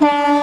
Bye.